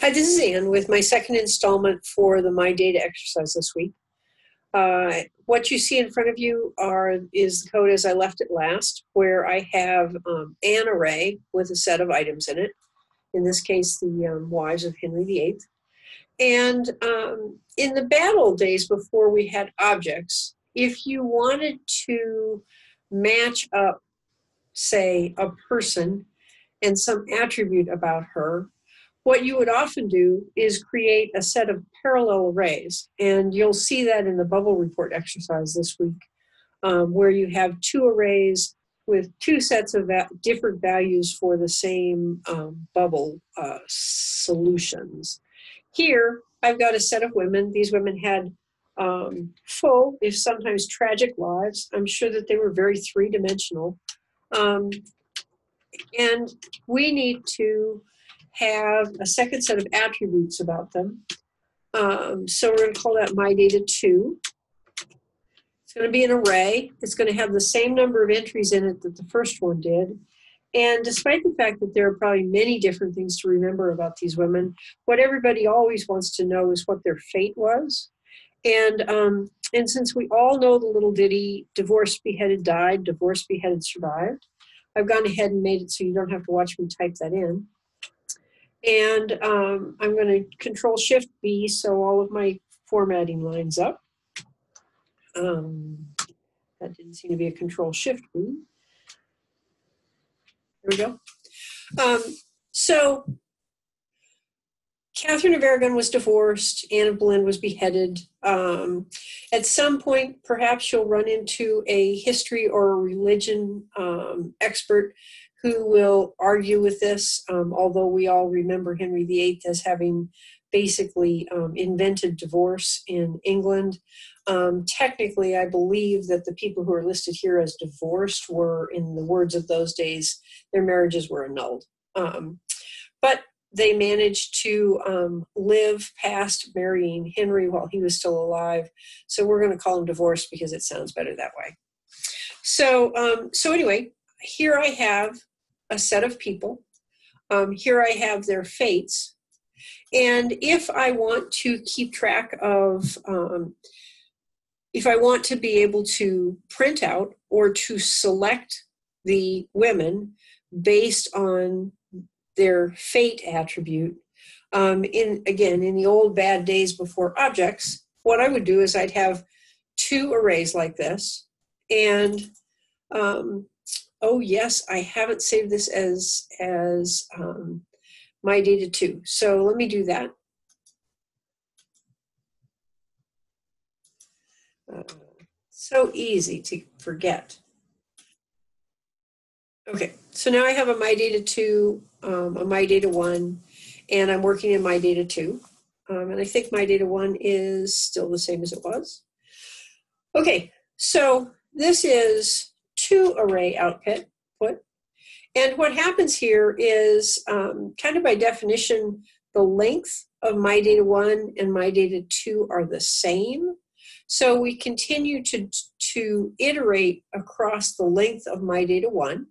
Hi, this is Anne with my second installment for the My Data exercise this week. Uh, what you see in front of you are is the code as I left it last, where I have um, an array with a set of items in it. In this case, the um, wives of Henry VIII. And um, in the bad old days before we had objects, if you wanted to match up, say, a person and some attribute about her, what you would often do is create a set of parallel arrays. And you'll see that in the bubble report exercise this week, um, where you have two arrays with two sets of va- different values for the same um, bubble uh, solutions. Here, I've got a set of women. These women had um, full, if sometimes tragic lives. I'm sure that they were very three dimensional. Um, and we need to have a second set of attributes about them. Um, so we're going to call that my data 2. It's going to be an array. It's going to have the same number of entries in it that the first one did. And despite the fact that there are probably many different things to remember about these women, what everybody always wants to know is what their fate was. And um, and since we all know the little ditty, divorced, beheaded, died, divorced, beheaded, survived, I've gone ahead and made it so you don't have to watch me type that in. And um, I'm going to control shift B so all of my formatting lines up. Um, that didn't seem to be a control shift B. There we go. Um, so Catherine of Aragon was divorced. Anne of Boleyn was beheaded. Um, at some point, perhaps you'll run into a history or a religion um, expert who will argue with this, um, although we all remember Henry VIII as having basically um, invented divorce in England. Um, technically, I believe that the people who are listed here as divorced were, in the words of those days, their marriages were annulled. Um, but they managed to um, live past marrying Henry while he was still alive. So we're going to call him divorced because it sounds better that way. So, um, so anyway, here I have a set of people. Um, here I have their fates. And if I want to keep track of, um, if I want to be able to print out or to select the women based on their fate attribute, um, in again in the old bad days before objects, what I would do is I'd have two arrays like this, and um, oh yes, I haven't saved this as as um, my data too. So let me do that. Uh, so easy to forget. Okay, so now I have a my data two, um, a my data one, and I'm working in my data two. Um, and I think my data one is still the same as it was. Okay, so this is two array output. And what happens here is um, kind of by definition, the length of my data one and my data two are the same. So we continue to, to iterate across the length of my data one.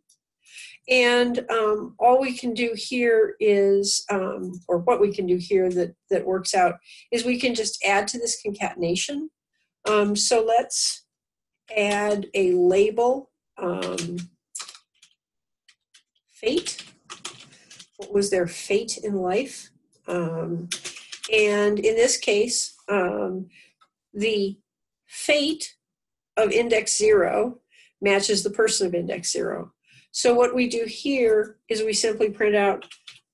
And um, all we can do here is, um, or what we can do here that, that works out, is we can just add to this concatenation. Um, so let's add a label um, fate. What was their fate in life? Um, and in this case, um, the fate of index zero matches the person of index zero. So what we do here is we simply print out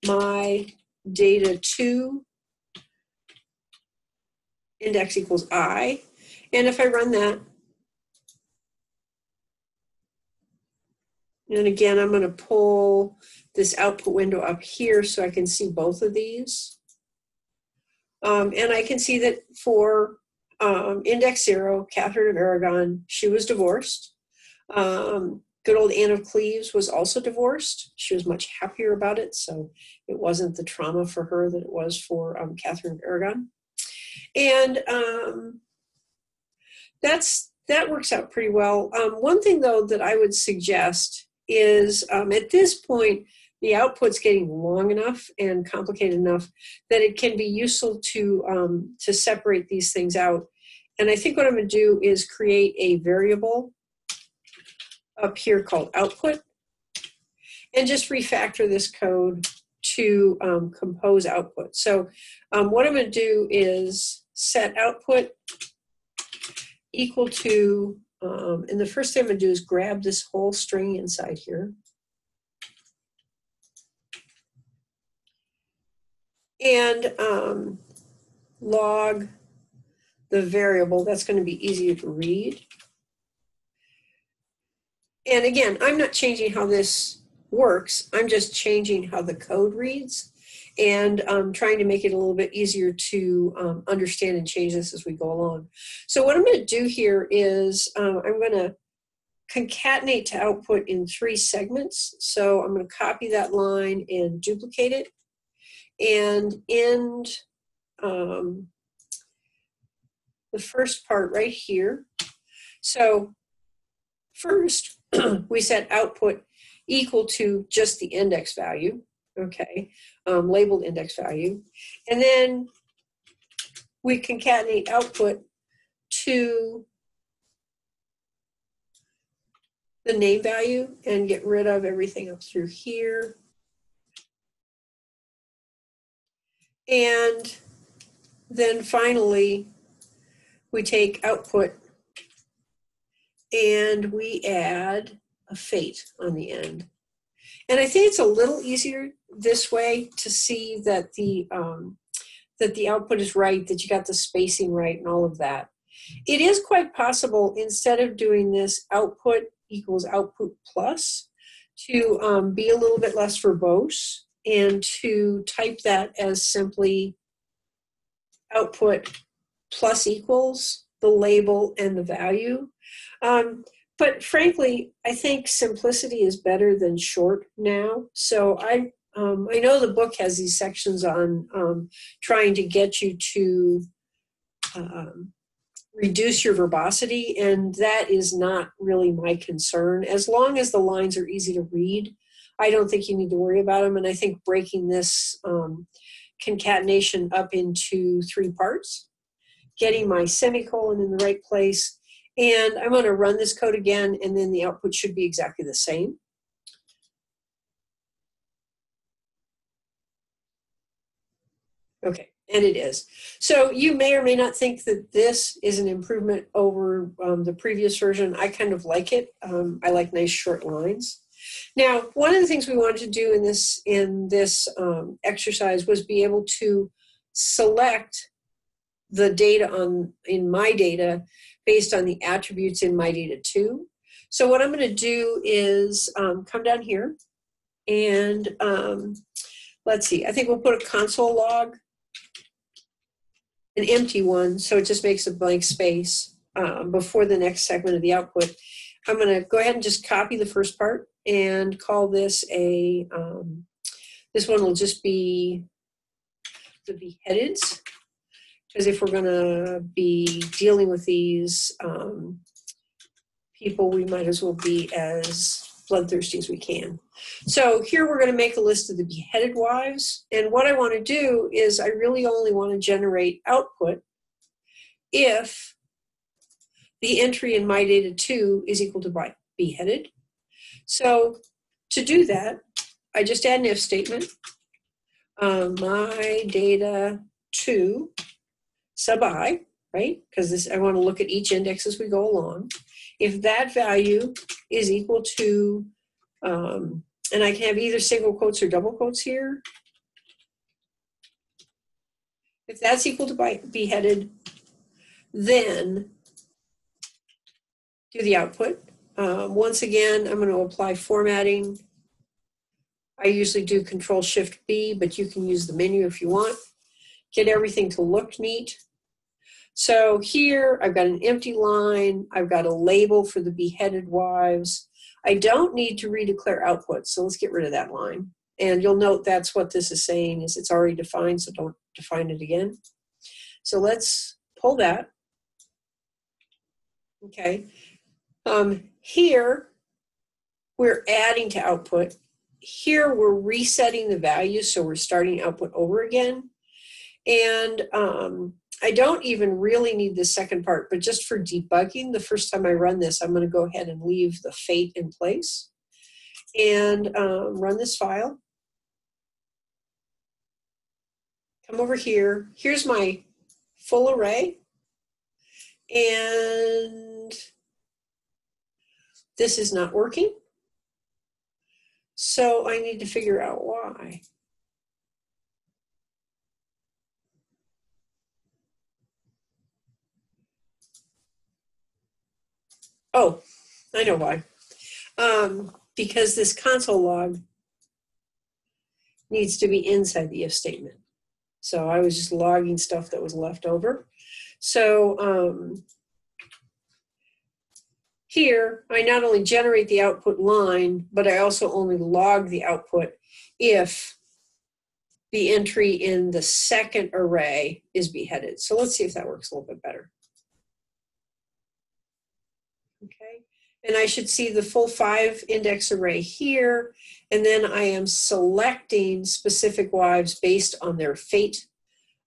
my data two index equals i. And if I run that, And again, I'm going to pull this output window up here so I can see both of these. Um, and I can see that for um, index zero, Catherine of Aragon, she was divorced. Um, good old Anne of Cleves was also divorced. She was much happier about it, so it wasn't the trauma for her that it was for um, Catherine of Aragon. And um, that's that works out pretty well. Um, one thing, though, that I would suggest is um, at this point, the output's getting long enough and complicated enough that it can be useful to um, to separate these things out. And I think what I'm going to do is create a variable up here called output and just refactor this code to um, compose output. So um, what I'm going to do is set output equal to, um, and the first thing I'm going to do is grab this whole string inside here. And um, log the variable, that's going to be easier to read. And again, I'm not changing how this works. I'm just changing how the code reads and um, trying to make it a little bit easier to um, understand and change this as we go along. So what I'm going to do here is um, I'm going to concatenate to output in three segments. So I'm going to copy that line and duplicate it and end um, the first part right here. So first we set output equal to just the index value, okay, um, labeled index value. And then we concatenate output to the name value and get rid of everything up through here. And then finally, we take output and we add a fate on the end. And I think it's a little easier this way to see that the um, that the output is right, that you got the spacing right, and all of that. It is quite possible instead of doing this output equals output plus to um, be a little bit less verbose and to type that as simply output plus equals the label and the value. Um, but frankly, I think simplicity is better than short now. So I um, I know the book has these sections on um, trying to get you to um, reduce your verbosity, and that is not really my concern. As long as the lines are easy to read, I don't think you need to worry about them. And I think breaking this um, concatenation up into three parts, getting my semicolon in the right place, and I'm going to run this code again, and then the output should be exactly the same. Okay, and it is. So you may or may not think that this is an improvement over um, the previous version. I kind of like it. Um, I like nice short lines. Now, one of the things we wanted to do in this in this um, exercise was be able to select the data on in my data based on the attributes in my data too. So what I'm going to do is um, come down here and um, let's see, I think we'll put a console log, an empty one, so it just makes a blank space um, before the next segment of the output. I'm going to go ahead and just copy the first part and call this a, um, this one will just be the beheadeds because if we're going to be dealing with these um, people, we might as well be as bloodthirsty as we can. So here we're going to make a list of the beheaded wives. And what I want to do is I really only want to generate output if the entry in my data 2 is equal to beheaded. So to do that, I just add an if statement. Uh, my data 2 sub i, right? Because this I want to look at each index as we go along. If that value is equal to, um, and I can have either single quotes or double quotes here. If that's equal to beheaded, then do the output. Um, once again, I'm going to apply formatting. I usually do Control Shift B, but you can use the menu if you want get everything to look neat. So here I've got an empty line, I've got a label for the beheaded wives. I don't need to redeclare output, so let's get rid of that line. And you'll note that's what this is saying is it's already defined, so don't define it again. So let's pull that. Okay. Um, here, we're adding to output here we're resetting the values, so we're starting output over again. And um, I don't even really need the second part, but just for debugging, the first time I run this, I'm going to go ahead and leave the fate in place and um, run this file. Come over here. Here's my full array. And this is not working. So I need to figure out why. Oh, I know why. Um, because this console log needs to be inside the if statement. So I was just logging stuff that was left over. So um, here, I not only generate the output line, but I also only log the output if the entry in the second array is beheaded. So let's see if that works a little bit better. Okay, and I should see the full five index array here. And then I am selecting specific wives based on their fate.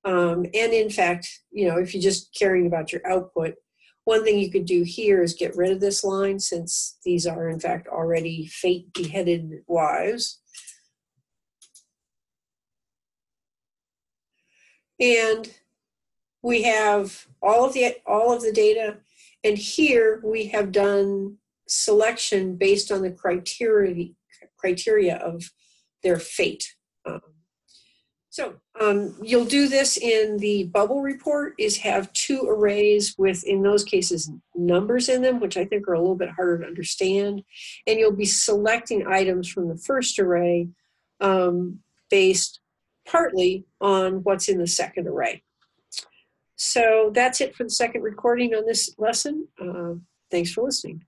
Um, and in fact, you know, if you're just caring about your output, one thing you could do here is get rid of this line since these are in fact already fate beheaded wives. And we have all of the all of the data and here we have done selection based on the criteria criteria of their fate. Um, so um, you'll do this in the bubble report is have two arrays with, in those cases, numbers in them, which I think are a little bit harder to understand. And you'll be selecting items from the first array um, based partly on what's in the second array. So that's it for the second recording on this lesson. Uh, thanks for listening.